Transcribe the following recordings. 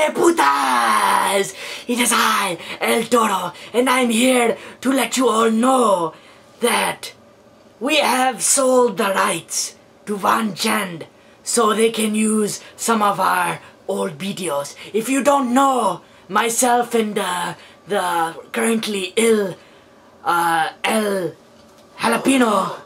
Orale putas! It is I, El Toro, and I'm here to let you all know that we have sold the rights to VahnChand so they can use some of our old videos. If you don't know, myself and uh, the currently ill uh, El Jalapeno,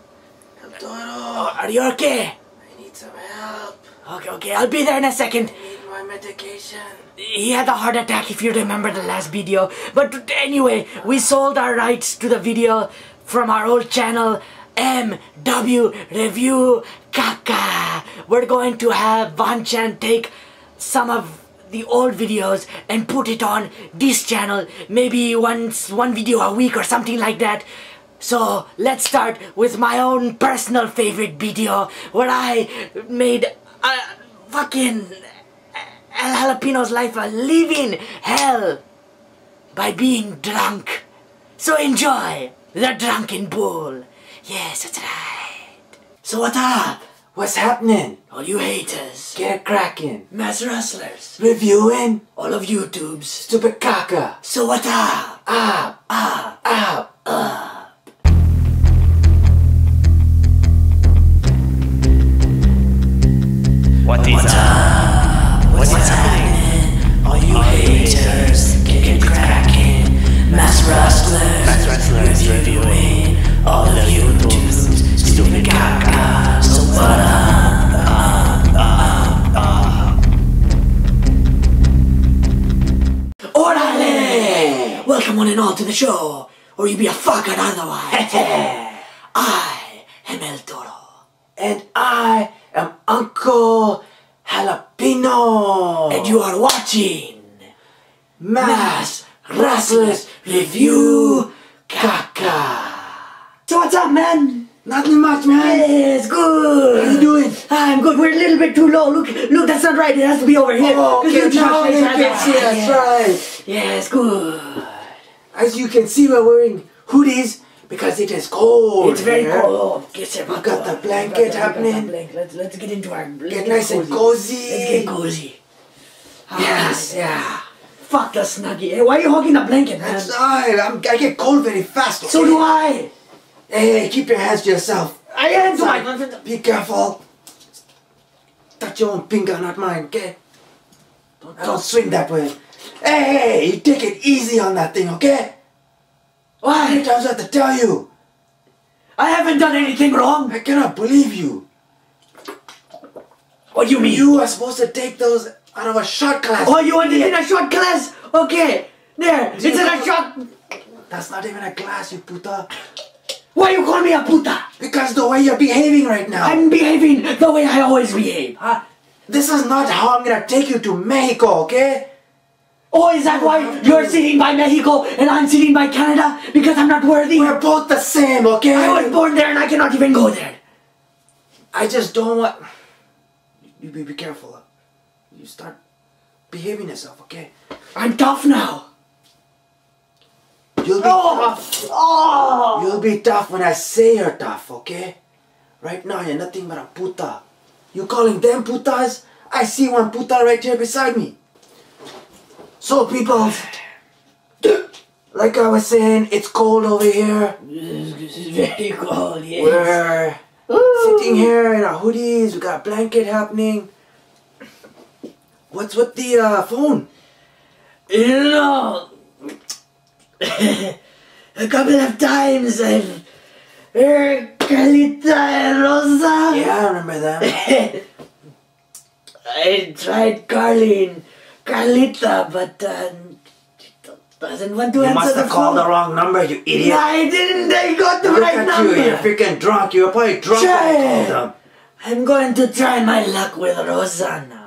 El Toro, are you okay? I need some help. Okay, okay, I'll be there in a second. My medication. He had a heart attack if you remember the last video. But anyway, we sold our rights to the video from our old channel MW Review Kaka. We're going to have VahnChand take some of the old videos and put it on this channel maybe once one video a week or something like that so let's start with my own personal favorite video where I made a fucking El Jalapeno's life a living hell by being drunk. So enjoy the drunken bull. Yes, that's right. So what up? What's happening? All you haters, Get it cracking. masked wrestlers, Reviewing all of YouTubes. stupid caca. So what up? Up, Up, up. up. What is up? Reviewing all caca. So? Orale! Welcome one and all to the show, or you be a otherwise. I am El Toro. And I am Uncle Jalapeno. And you are watching Masked Wrestlers Review Kaka. So what's up, man? Nothing much, man. Yes, good. How you doing? I'm good. We're a little bit too low. Look, look, that's not right. It has to be over here. Oh, okay, now you can see that's yeah. right. Yes, good. As you can see, we're wearing hoodies because it is cold. It's very here. cold. Oh, get your We got the blanket happening. Let's let's get into our. Let's Get nice and cozy. Let's get cozy. Ah, Yes, yeah. Fuck the snuggie. Hey, why are you hugging the blanket, man? I'm, I get cold very fast. So do I. Hey, hey, keep your hands to yourself. I am to my. Be careful. Touch your own finger, not mine, okay? Don't, don't swing that way. Hey, hey, you take it easy on that thing, okay? How many Why? times I have to tell you? I haven't done anything wrong. I cannot believe you. What do you mean? You are supposed to take those out of a shot glass. Oh, you want it in a short glass? Okay. There. It's in a short. That's not even a glass, you puta. Why you call me a puta? Because the way you're behaving right now. I'm behaving the way I always behave, huh? This is not how I'm gonna take you to Mexico, okay? Oh, is that why you're sitting by Mexico and I'm sitting by Canada? Because I'm not worthy? We're both the same, okay? I was born there and I cannot even go there. I just don't want. You be, be careful. You start behaving yourself, okay? I'm tough now. You'll be Oh! tough. Oh! You'll be tough when I say you're tough, okay? Right now, you're nothing but a puta. You calling them putas? I see one puta right here beside me. So, people, like I was saying, it's cold over here. This is very cold, yes. We're sitting here in our hoodies. We got a blanket happening. What's with the uh, phone? You know, a couple of times I've heard Carlita and Rosa. Yeah, I remember that. I tried calling Carlita, but uh, she doesn't want to You answer must the have called the wrong number, you idiot. I didn't. I got the Look right at number. you, you're freaking drunk. You were probably drunk when Sure. called them. I'm going to try my luck with Rosa now.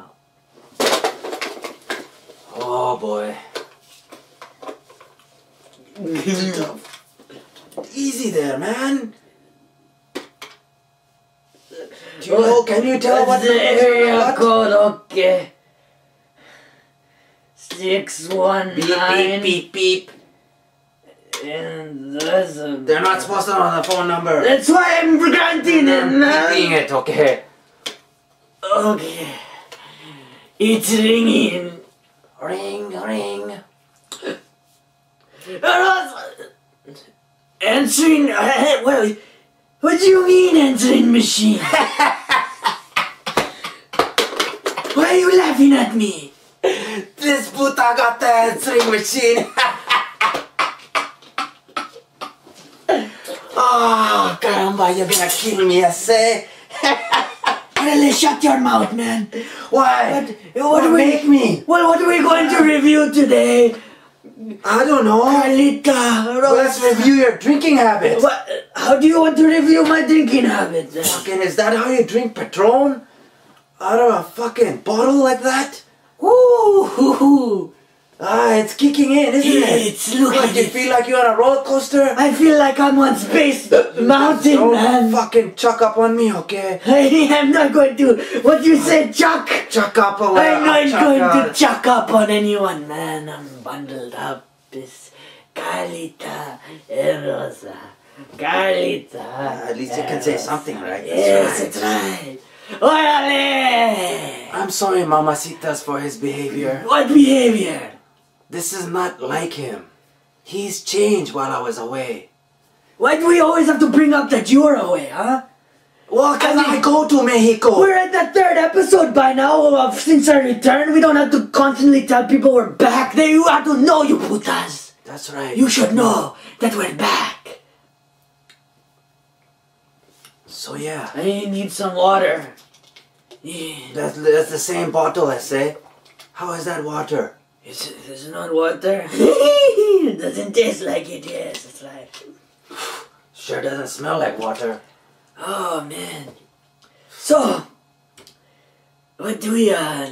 Oh boy. Easy there, man. Do you know, can you tell what the area code? Okay. Six one Beep, nine. beep, beep, beep. And that's a. They're not supposed to know the phone number. That's why I'm granting it, man. beeping it, okay? Okay. It's ringing. Ring, ring. Answering. Uh, well, what do you mean answering machine? Why are you laughing at me? This puta got the answering machine. oh, caramba, you're gonna kill me, I say. Well, shut your mouth, man. Why? What, what do we make me? Well, what are we going to review today? I don't know. Carlita. Let's review your drinking habits. What? How do you want to review my drinking habits? Fucking, is that how you drink Patron? Out of a fucking bottle like that? Ooh, Ah, it's kicking in, isn't it? It's looking- Like you feel like you're on a roller coaster? I feel like I'm on Space Mountain, Don't man. fucking chuck up on me, okay? I'm not going to. What you said, Chuck? Chuck up or I'm not going up. to chuck up on anyone, man. I'm bundled up. This Carlita Rosa. Carlita. At least you can say something, right? That's Yes, right. that's right. Orale! I'm sorry, Mamacitas, for his behavior. What behavior? This is not like him. He's changed while I was away. Why do we always have to bring up that you're away, huh? Well, cause I I, go to Mexico. We're at the third episode by now of since our return. We don't have to constantly tell people we're back. They you have to know you putas. That's right. You should know that we're back. So yeah, I need some water. Yeah. that's, that's the same bottle, I say. How is that water? Is it, is it not water? it doesn't taste like it, yes, it's like. Sure doesn't smell like water. Oh man. So, what do we, uh,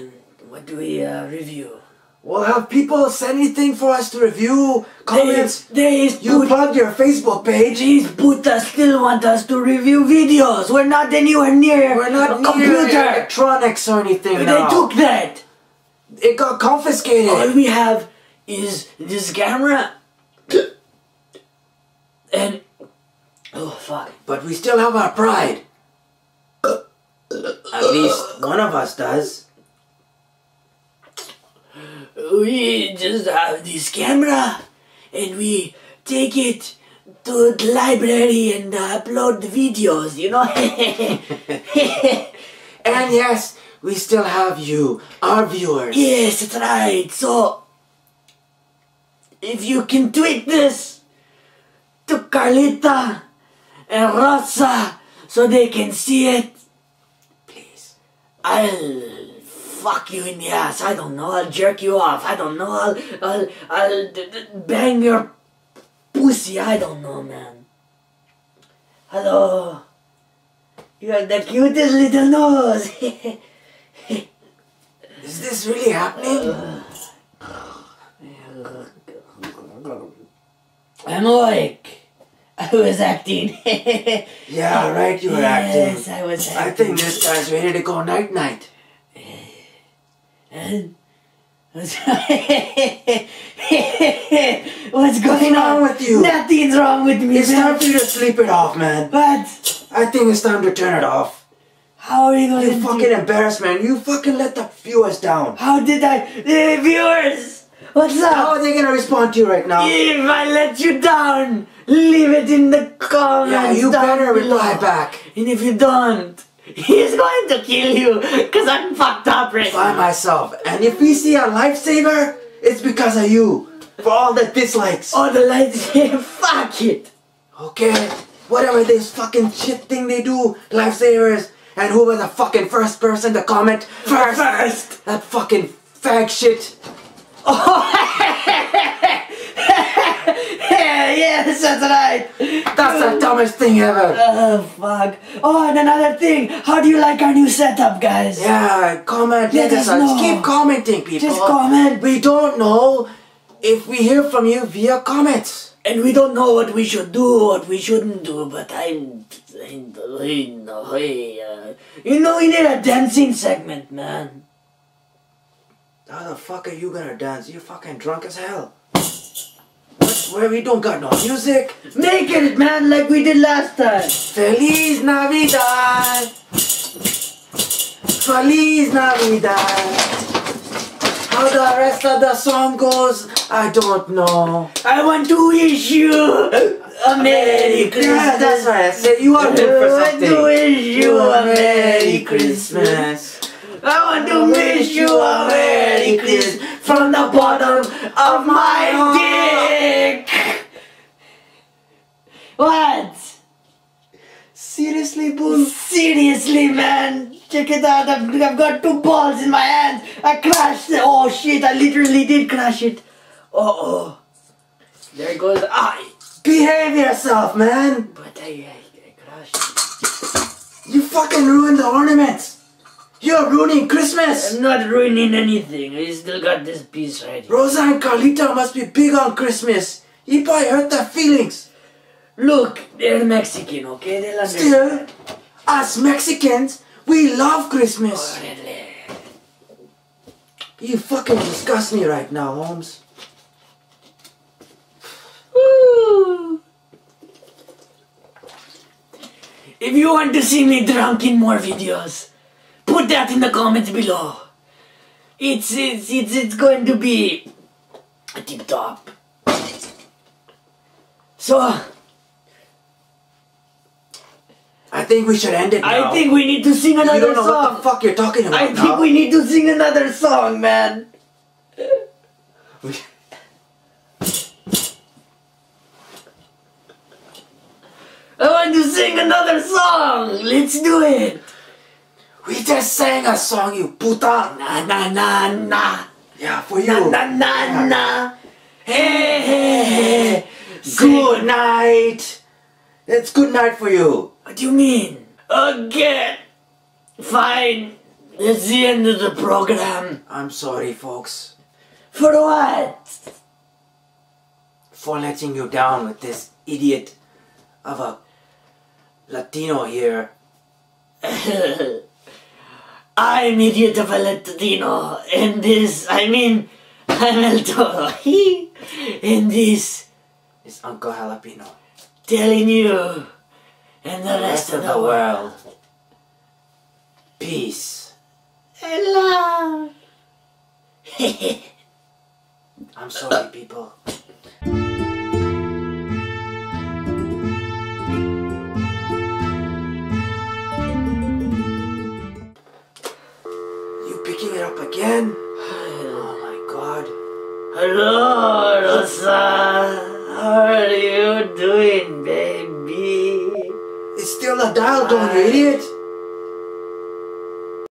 what do we, uh, review? Well, have people send anything for us to review? Comments? There is, You put, plugged your Facebook page. these putas still want us to review videos. We're not anywhere near We're not near computer. electronics or anything They now. took that. It got confiscated. All we have is this camera. And, oh fuck. But we still have our pride. At least one of us does. we just have this camera and we take it to the library and upload the videos, you know? And yes, we still have you, our viewers. yes, that's right. So, if you can tweet this to Carlita and Rosa so they can see it, Please. I'll fuck you in the ass. I don't know. I'll jerk you off. I don't know. I'll I'll I'll bang your pussy. I don't know, man. Hello. You have the cutest little nose. Is this really happening? I'm awake. I was acting. Yeah, right, you were yes, acting. I was acting. I think this guy's ready to go night night. What's, what's going wrong on with you? Nothing's wrong with me. It's man. time for you to sleep it off, man. But I think it's time to turn it off. How are you going You fucking embarrassed, man. You fucking let the viewers down. How did I? Eh, viewers, what's up? How are they gonna respond to you right now? If I let you down, leave it in the comments. Yeah, you better below. reply back. And if you don't, he's going to kill you because I'm fucked up right By now. myself. And if we see a lifesaver, it's because of you. For all the dislikes. All the lights. Fuck it. Okay? Whatever this fucking shit thing they do, lifesavers, and who was the fucking first person to comment first? First. That fucking fag shit. Oh, yes, that's right. That's the dumbest thing ever. Oh, fuck. Oh, and another thing. How do you like our new setup, guys? Yeah, comment. Let us know. Keep commenting, people. Just comment. We don't know if we hear from you via comments. And we don't know what we should do, what we shouldn't do, but I'm. Uh, you know, we need a dancing segment, man. How the fuck are you gonna dance? You're fucking drunk as hell. What? Where we don't got no music? Make it, man, like we did last time. Feliz Navidad. Feliz Navidad. How the rest of the song goes, I don't know. I want to wish you a Merry Christmas. Yeah, that's right. I said you are good for I want to wish you a Merry Christmas. I want to wish you a Merry Christmas from the bottom of my dick. What? Seriously, bull. Seriously, man. Check it out. I've, I've got two balls in my hands. I crashed it. Oh shit, I literally did crash it. Oh, oh. There goes I. Behave yourself, man. But I, I, I crashed. You fucking ruined the ornaments. You're ruining Christmas. I'm not ruining anything. I still got this piece right here. Rosa and Carlita must be big on Christmas. You probably hurt their feelings. Look, they're Mexican, okay? They'll understand. Still, us Mexicans, we love Christmas. You fucking disgust me right now, Holmes. If you want to see me drunk in more videos, put that in the comments below. It's it's it's, it's going to be a tip top. So I think we should end it now. I think we need to sing another song. you don't know song. what the fuck you're talking about I think now. we need to sing another song, man. I want to sing another song. Let's do it. we just sang a song, you puta. Na na na na. Yeah, for you. Na na na na. Hey hey hey. Good night. It's good night for you. What do you mean? Again? Fine. That's the end of the program. I'm sorry, folks, For what? for letting you down with this idiot of a Latino here. I'm idiot of a Latino, and this, I mean, I'm El Toro. and this, is Uncle Jalapeno. telling you, and the rest of the world. Peace. and love. I'm sorry, people.